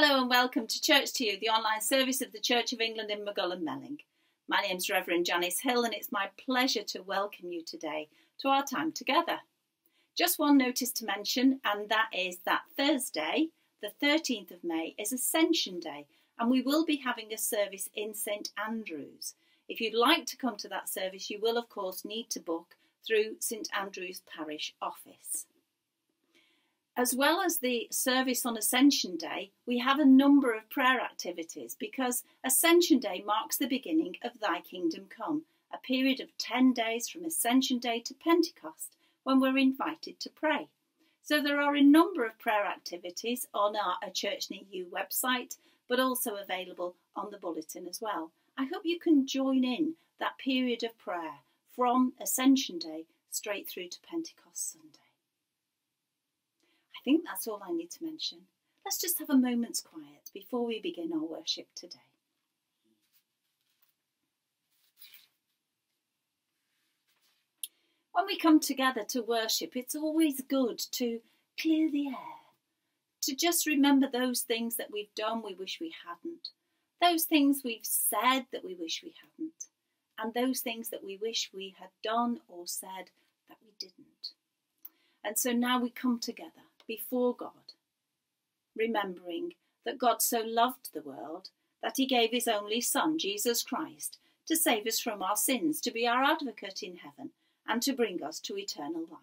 Hello and welcome to Church to You, the online service of the Church of England in Maghull Melling. My name's Reverend Janice Hill and it's my pleasure to welcome you today to our time together. Just one notice to mention, and that is that Thursday, the 13th of May, is Ascension Day, and we will be having a service in St Andrews. If you'd like to come to that service, you will, of course, need to book through St Andrew's Parish Office. As well as the service on Ascension Day, we have a number of prayer activities because Ascension Day marks the beginning of Thy Kingdom Come, a period of 10 days from Ascension Day to Pentecost when we're invited to pray. So there are a number of prayer activities on our A Church Near You website, but also available on the bulletin as well. I hope you can join in that period of prayer from Ascension Day straight through to Pentecost Sunday. I think that's all I need to mention. Let's just have a moment's quiet before we begin our worship today. When we come together to worship, it's always good to clear the air, to just remember those things that we've done we wish we hadn't, those things we've said that we wish we hadn't, and those things that we wish we had done or said that we didn't. And so now we come together before God, remembering that God so loved the world that he gave his only Son, Jesus Christ, to save us from our sins, to be our advocate in heaven, and to bring us to eternal life.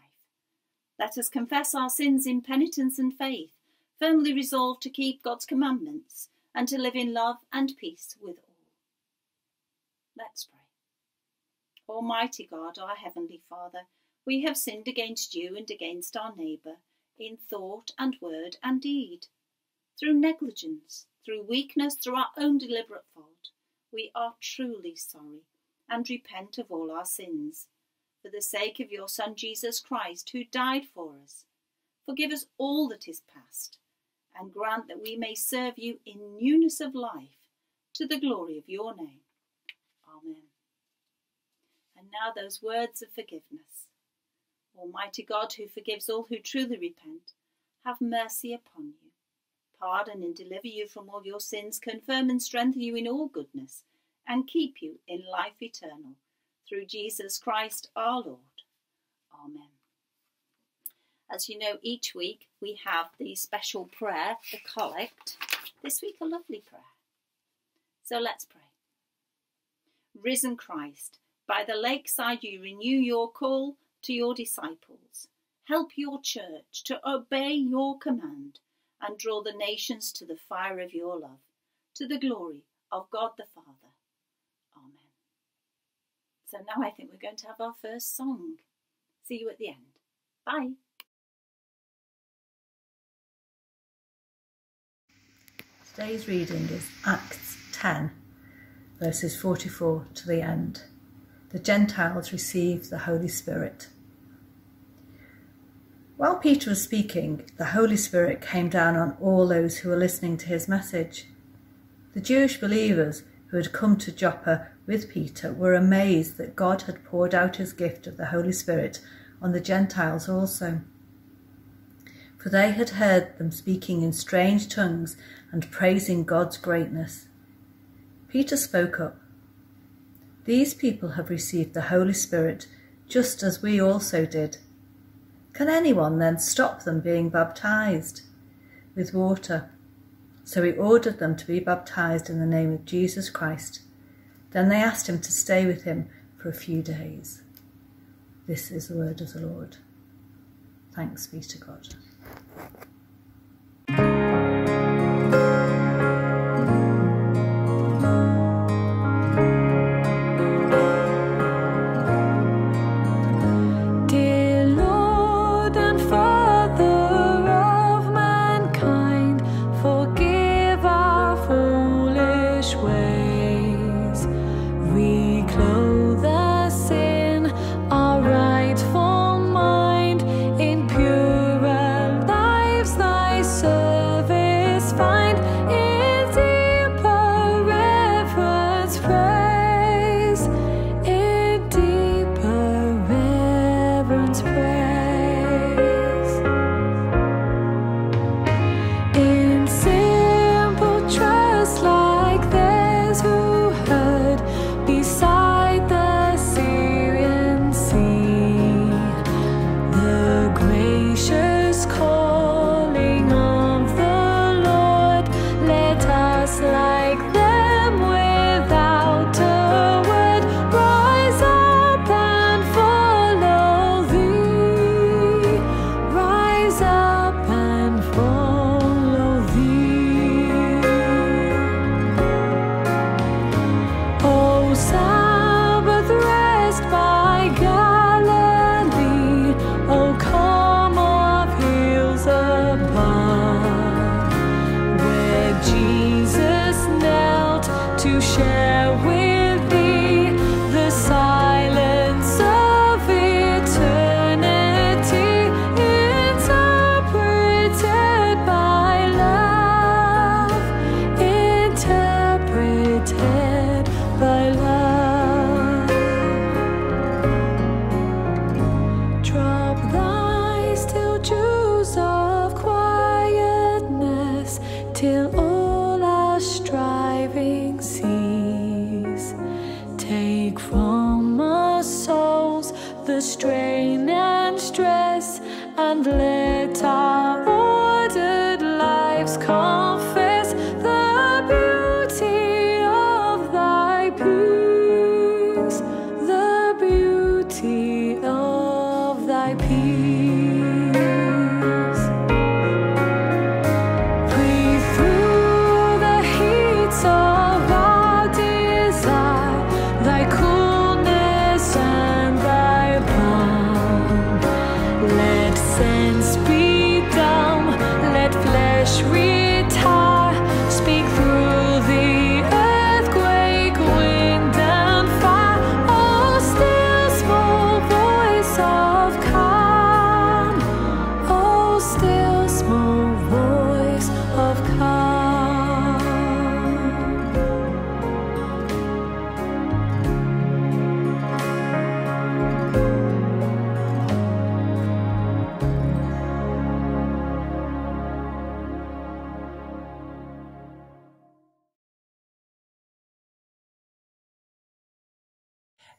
Let us confess our sins in penitence and faith, firmly resolved to keep God's commandments and to live in love and peace with all. Let's pray. Almighty God, our Heavenly Father, we have sinned against you and against our neighbour in thought and word and deed. Through negligence, through weakness, through our own deliberate fault, we are truly sorry and repent of all our sins. For the sake of your Son Jesus Christ, who died for us, forgive us all that is past, and grant that we may serve you in newness of life, to the glory of your name. Amen. And now those words of forgiveness. Almighty God, who forgives all who truly repent, have mercy upon you. Pardon and deliver you from all your sins, confirm and strengthen you in all goodness, and keep you in life eternal. Through Jesus Christ our Lord. Amen. As you know, each week we have the special prayer, the collect. This week, a lovely prayer. So let's pray. Risen Christ, by the lakeside you renew your call to your disciples. Help your church to obey your command and draw the nations to the fire of your love, to the glory of God the Father. Amen. So now I think we're going to have our first song. See you at the end. Bye. Today's reading is Acts 10, verses 44 to the end. The Gentiles receive the Holy Spirit. While Peter was speaking, the Holy Spirit came down on all those who were listening to his message. The Jewish believers who had come to Joppa with Peter were amazed that God had poured out his gift of the Holy Spirit on the Gentiles also. For they had heard them speaking in strange tongues and praising God's greatness. Peter spoke up. These people have received the Holy Spirit just as we also did. Can anyone then stop them being baptized with water? So he ordered them to be baptized in the name of Jesus Christ. Then they asked him to stay with him for a few days. This is the word of the Lord. Thanks be to God.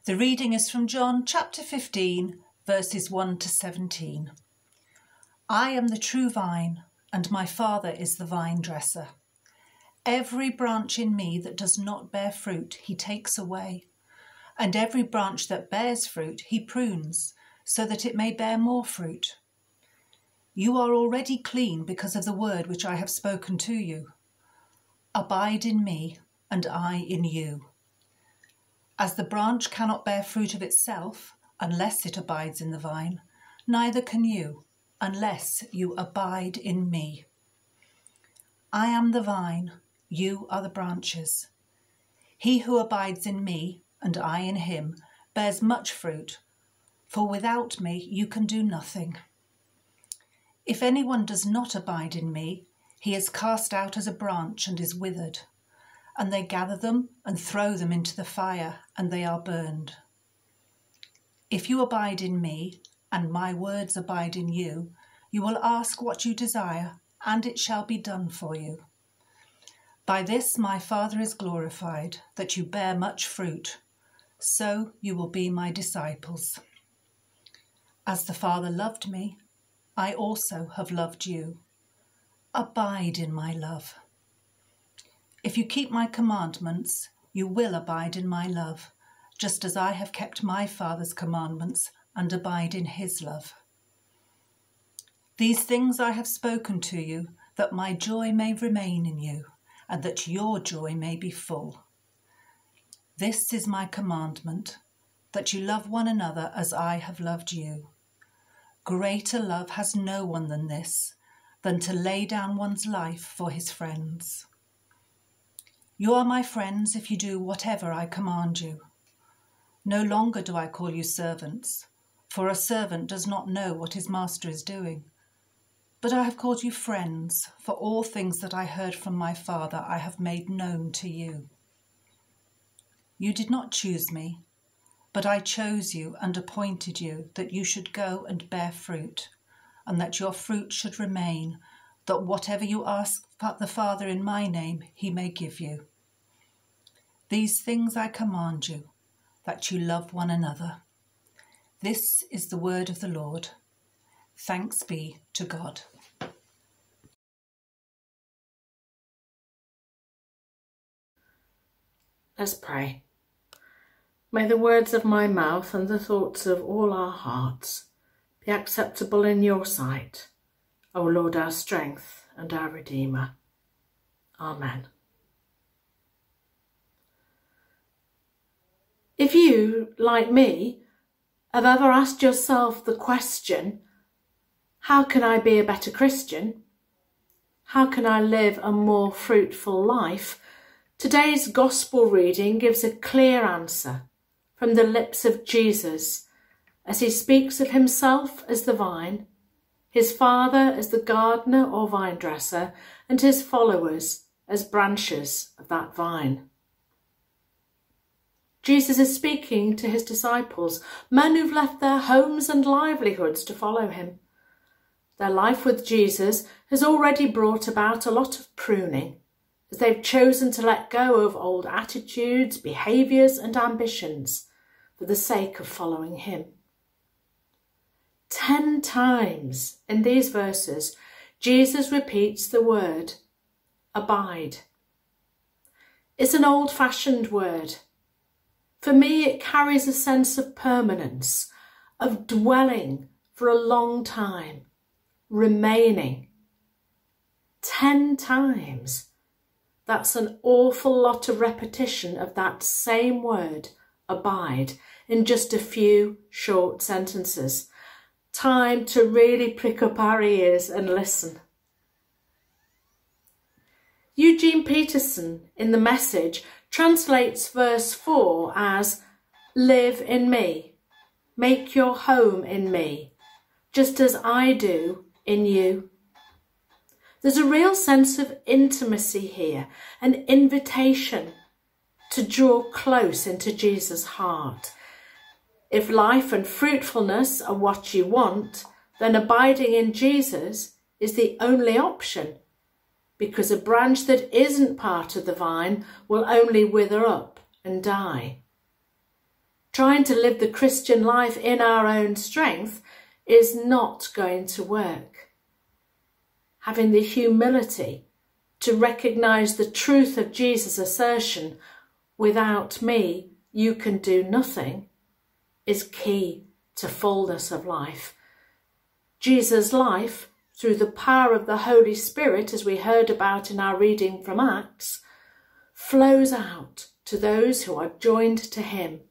The reading is from John chapter 15, verses 1 to 17. I am the true vine, and my Father is the vine dresser. Every branch in me that does not bear fruit, he takes away, and every branch that bears fruit, he prunes, so that it may bear more fruit. You are already clean because of the word which I have spoken to you. Abide in me, and I in you. As the branch cannot bear fruit of itself unless it abides in the vine, neither can you unless you abide in me. I am the vine, you are the branches. He who abides in me, and I in him, bears much fruit, for without me you can do nothing. If anyone does not abide in me, he is cast out as a branch and is withered and they gather them and throw them into the fire, and they are burned. If you abide in me, and my words abide in you, you will ask what you desire, and it shall be done for you. By this my Father is glorified, that you bear much fruit. So you will be my disciples. As the Father loved me, I also have loved you. Abide in my love. If you keep my commandments, you will abide in my love, just as I have kept my Father's commandments and abide in his love. These things I have spoken to you, that my joy may remain in you, and that your joy may be full. This is my commandment, that you love one another as I have loved you. Greater love has no one than this, than to lay down one's life for his friends. You are my friends if you do whatever I command you. No longer do I call you servants, for a servant does not know what his master is doing. But I have called you friends, for all things that I heard from my Father I have made known to you. You did not choose me, but I chose you and appointed you that you should go and bear fruit, and that your fruit should remain that whatever you ask the Father in my name, he may give you. These things I command you, that you love one another. This is the word of the Lord. Thanks be to God. Let's pray. May the words of my mouth and the thoughts of all our hearts be acceptable in your sight, O Lord, our strength and our Redeemer. Amen. If you, like me, have ever asked yourself the question, how can I be a better Christian? How can I live a more fruitful life? Today's Gospel reading gives a clear answer from the lips of Jesus as he speaks of himself as the vine, his Father as the gardener or vine dresser, and his followers as branches of that vine. Jesus is speaking to his disciples, men who've left their homes and livelihoods to follow him. Their life with Jesus has already brought about a lot of pruning, as they've chosen to let go of old attitudes, behaviours, and ambitions for the sake of following him. Ten times in these verses, Jesus repeats the word abide. It's an old fashioned word for me, it carries a sense of permanence, of dwelling for a long time, remaining. Ten times. That's an awful lot of repetition of that same word, abide, in just a few short sentences. Time to really prick up our ears and listen. Eugene Peterson, in the message, translates verse 4 as Live in me, make your home in me, just as I do in you. There's a real sense of intimacy here, an invitation to draw close into Jesus' heart. If life and fruitfulness are what you want, then abiding in Jesus is the only option because a branch that isn't part of the vine will only wither up and die. Trying to live the Christian life in our own strength is not going to work. Having the humility to recognize the truth of Jesus' assertion, without me, you can do nothing, is key to fullness of life. Jesus' life through the power of the Holy Spirit, as we heard about in our reading from Acts, flows out to those who are joined to Him,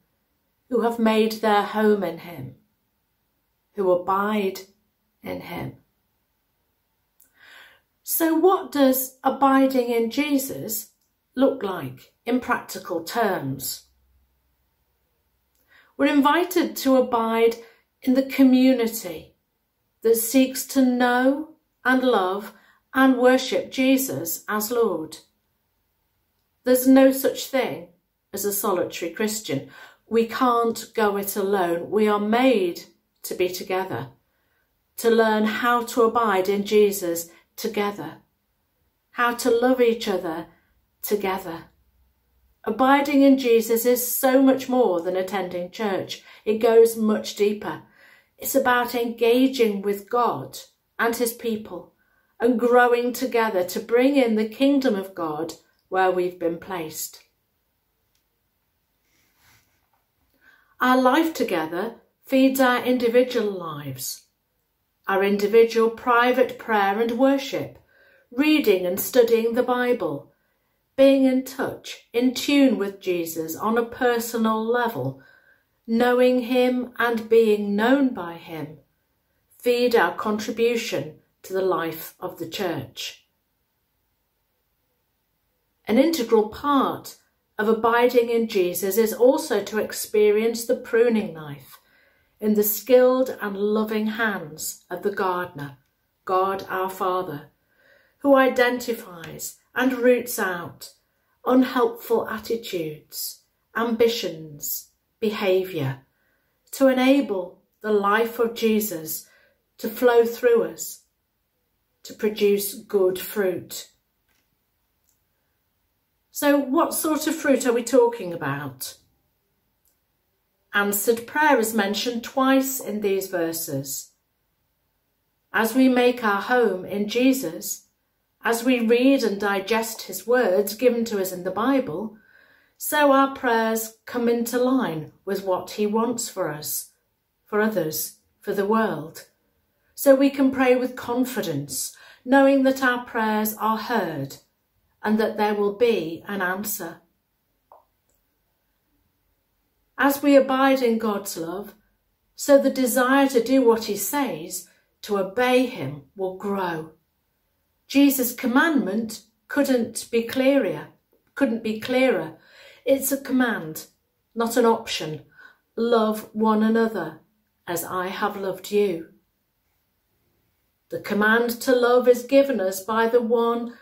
who have made their home in Him, who abide in Him. So, what does abiding in Jesus look like in practical terms? We're invited to abide in the community that seeks to know and love and worship Jesus as Lord. There's no such thing as a solitary Christian. We can't go it alone. We are made to be together, to learn how to abide in Jesus together, how to love each other together. Abiding in Jesus is so much more than attending church. It goes much deeper. It's about engaging with God and his people and growing together to bring in the kingdom of God where we've been placed. Our life together feeds our individual lives, our individual private prayer and worship, reading and studying the Bible, being in touch, in tune with Jesus on a personal level knowing him and being known by him, feed our contribution to the life of the church. An integral part of abiding in Jesus is also to experience the pruning knife in the skilled and loving hands of the gardener, God our Father, who identifies and roots out unhelpful attitudes, ambitions, behaviour to enable the life of Jesus to flow through us, to produce good fruit. So, what sort of fruit are we talking about? Answered prayer is mentioned twice in these verses. As we make our home in Jesus, as we read and digest his words given to us in the Bible, so our prayers come into line with what he wants for us, for others, for the world. So we can pray with confidence, knowing that our prayers are heard and that there will be an answer. As we abide in God's love, so the desire to do what he says, to obey him, will grow. Jesus' commandment couldn't be clearer, couldn't be clearer. It's a command, not an option. Love one another as I have loved you. The command to love is given us by the one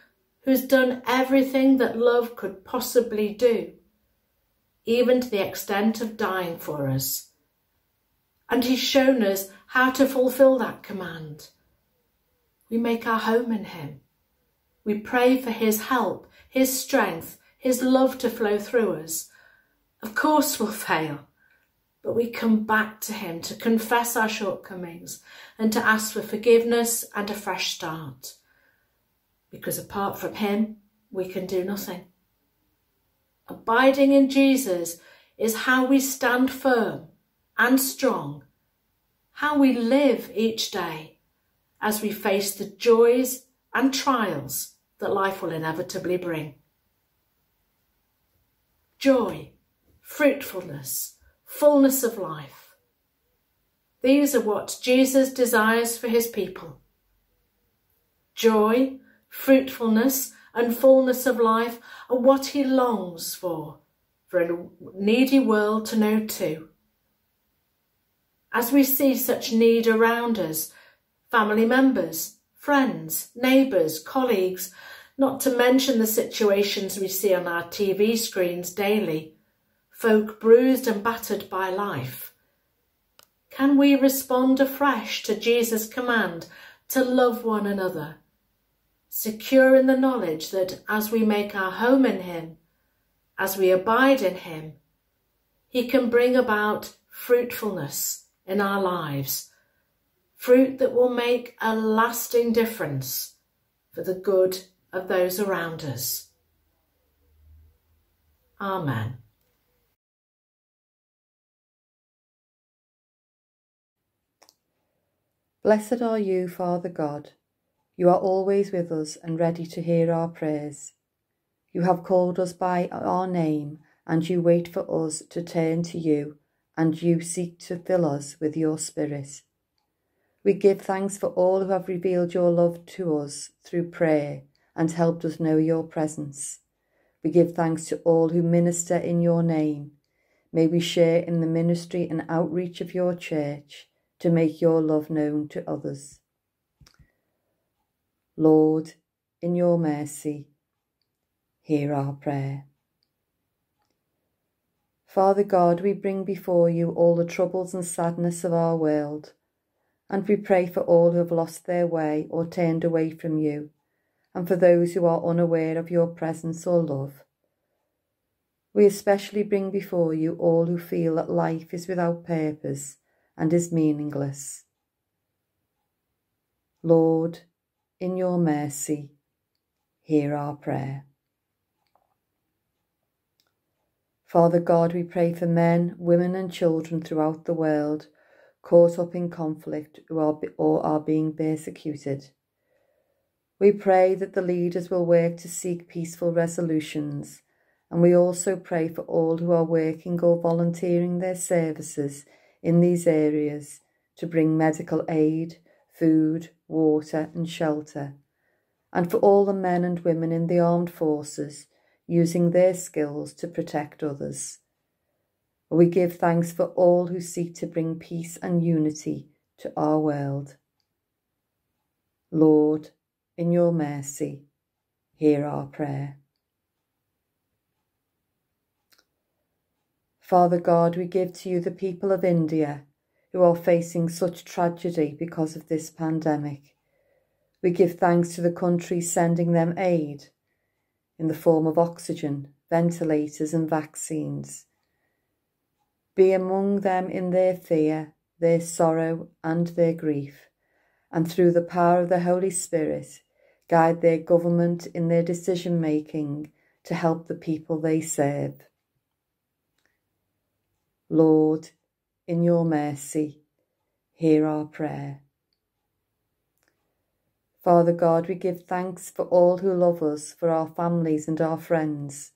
who's done everything that love could possibly do even to the extent of dying for us. And he's shown us how to fulfill that command. We make our home in him. We pray for his help, his strength, his love to flow through us. Of course we'll fail, but we come back to him to confess our shortcomings and to ask for forgiveness and a fresh start. Because apart from him, we can do nothing. Abiding in Jesus is how we stand firm and strong, how we live each day as we face the joys and trials that life will inevitably bring. Joy, fruitfulness, fullness of life. These are what Jesus desires for his people. Joy, fruitfulness, and fullness of life are what he longs for, for a needy world to know too. As we see such need around us, family members, friends, neighbours, colleagues, not to mention the situations we see on our TV screens daily, folk bruised and battered by life. Can we respond afresh to Jesus' command to love one another? Secure in the knowledge that as we make our home in Him, as we abide in Him, He can bring about fruitfulness in our lives, fruit that will make a lasting difference for the good of those around us. Amen. Blessed are you, Father God you are always with us and ready to hear our prayers. You have called us by our name, and you wait for us to turn to you, and you seek to fill us with your Spirit. We give thanks for all who have revealed your love to us through prayer and helped us know your presence. We give thanks to all who minister in your name. May we share in the ministry and outreach of your church to make your love known to others. Lord, in your mercy, hear our prayer. Father God, we bring before you all the troubles and sadness of our world, and we pray for all who have lost their way or turned away from you, and for those who are unaware of your presence or love. We especially bring before you all who feel that life is without purpose and is meaningless. Lord, in your mercy, hear our prayer. Father God, we pray for men, women, and children throughout the world caught up in conflict or are being persecuted. We pray that the leaders will work to seek peaceful resolutions, and we also pray for all who are working or volunteering their services in these areas to bring medical aid, food, water, and shelter, and for all the men and women in the armed forces using their skills to protect others. We give thanks for all who seek to bring peace and unity to our world. Lord, in your mercy, hear our prayer. Father God, we give to you the people of India who are facing such tragedy because of this pandemic. We give thanks to the countries sending them aid. in the form of oxygen, ventilators, and vaccines. Be among them in their fear, their sorrow, and their grief, and through the power of the Holy Spirit, guide their government in their decision making to help the people they serve. Lord, in your mercy, hear our prayer. Father God, we give thanks for all who love us, for our families and our friends.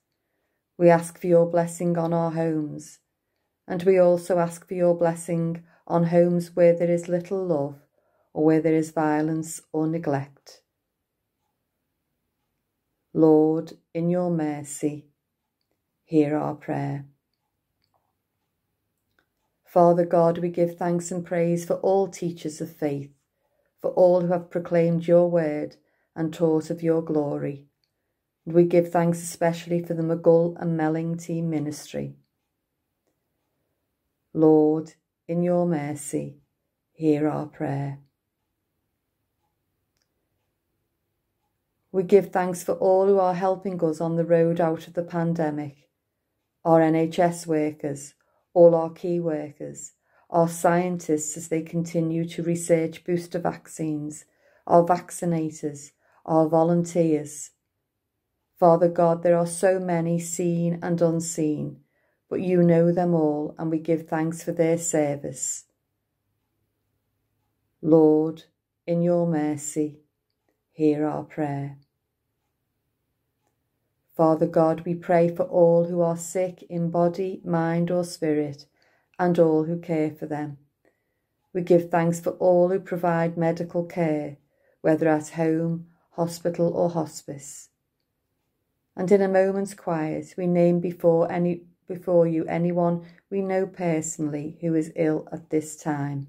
We ask for your blessing on our homes, and we also ask for your blessing on homes where there is little love or where there is violence or neglect. Lord, in your mercy, hear our prayer. Father God, we give thanks and praise for all teachers of faith for all who have proclaimed your word and taught of your glory. And we give thanks especially for the Maghull and Melling team ministry. Lord, in your mercy, hear our prayer. We give thanks for all who are helping us on the road out of the pandemic, our NHS workers, all our key workers, our scientists as they continue to research booster vaccines, our vaccinators, our volunteers. Father God, there are so many seen and unseen, but you know them all, and we give thanks for their service. Lord, in your mercy, hear our prayer. Father God, we pray for all who are sick in body, mind, or spirit and all who care for them. We give thanks for all who provide medical care, whether at home, hospital, or hospice. And in a moment's quiet, we name before any before you anyone we know personally who is ill at this time.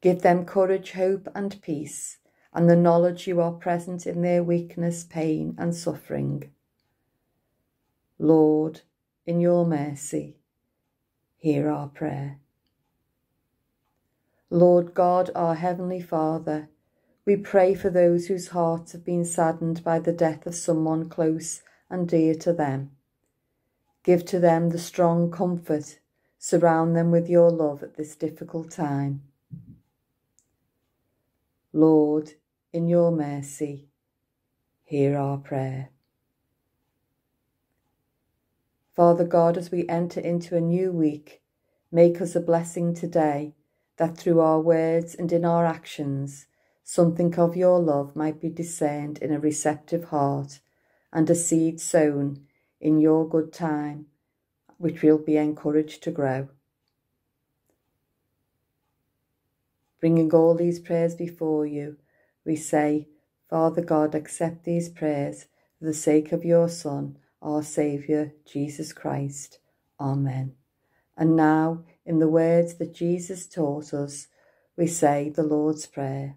Give them courage, hope, and peace and the knowledge you are present in their weakness, pain, and suffering. Lord, in your mercy, hear our prayer. Lord God, our Heavenly Father, we pray for those whose hearts have been saddened by the death of someone close and dear to them. Give to them the strong comfort, surround them with your love at this difficult time. Lord, in your mercy, hear our prayer. Father God, as we enter into a new week, make us a blessing today that through our words and in our actions, something of your love might be discerned in a receptive heart and a seed sown in your good time, which will be encouraged to grow. Bringing all these prayers before you, we say, Father God, accept these prayers for the sake of your Son, our Saviour, Jesus Christ. Amen. And now, in the words that Jesus taught us, we say the Lord's Prayer.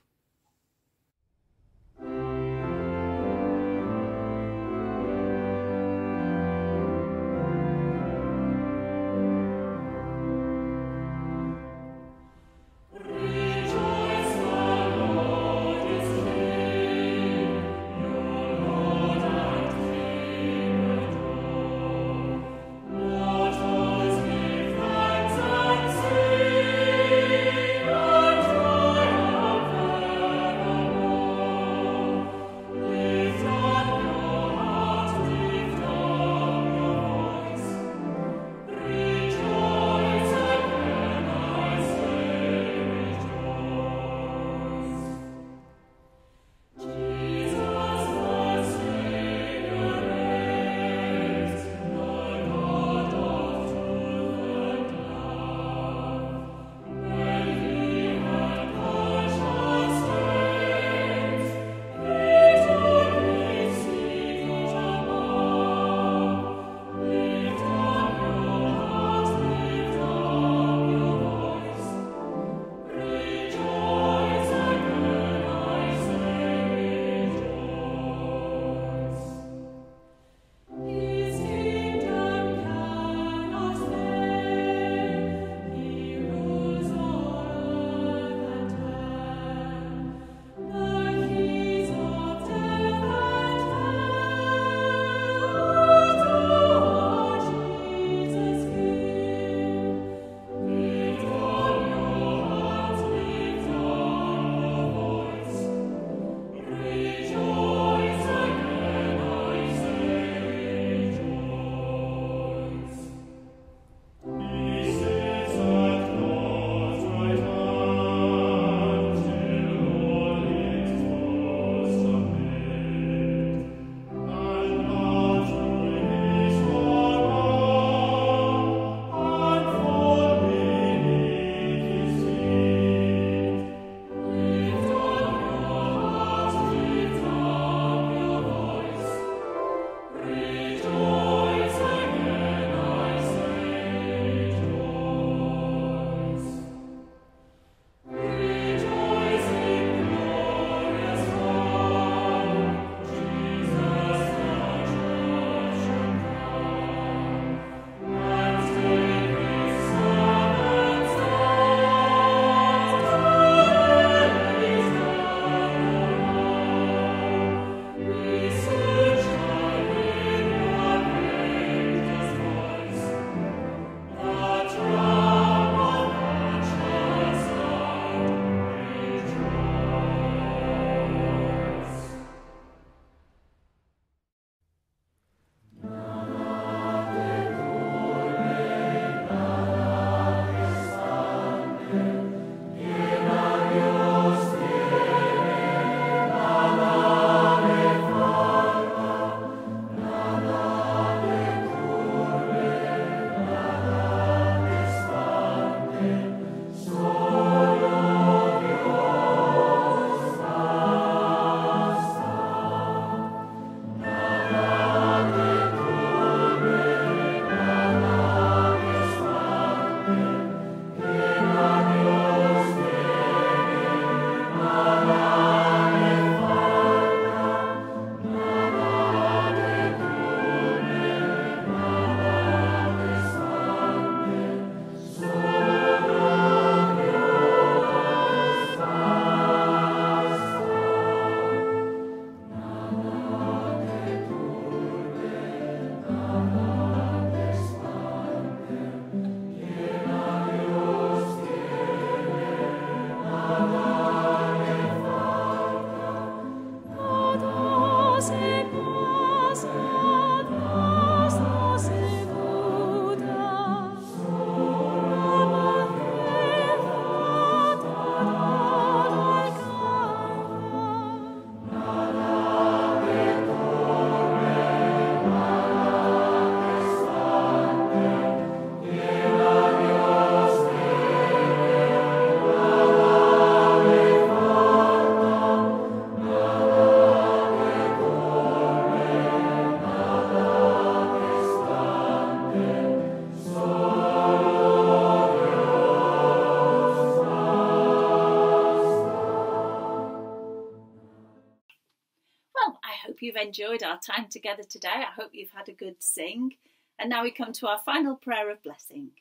You've enjoyed our time together today. I hope you've had a good sing. And now we come to our final prayer of blessing.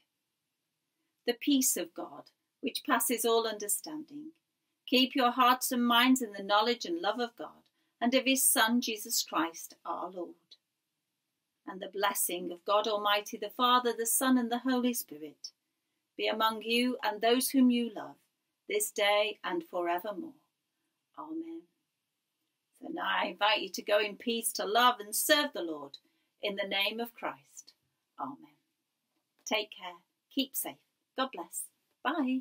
The peace of God, which passes all understanding, keep your hearts and minds in the knowledge and love of God and of His Son, Jesus Christ, our Lord. And the blessing of God Almighty, the Father, the Son, and the Holy Spirit be among you and those whom you love this day and forevermore. Amen. Now I invite you to go in peace to love and serve the Lord in the name of Christ. Amen. Take care. Keep safe. God bless. Bye.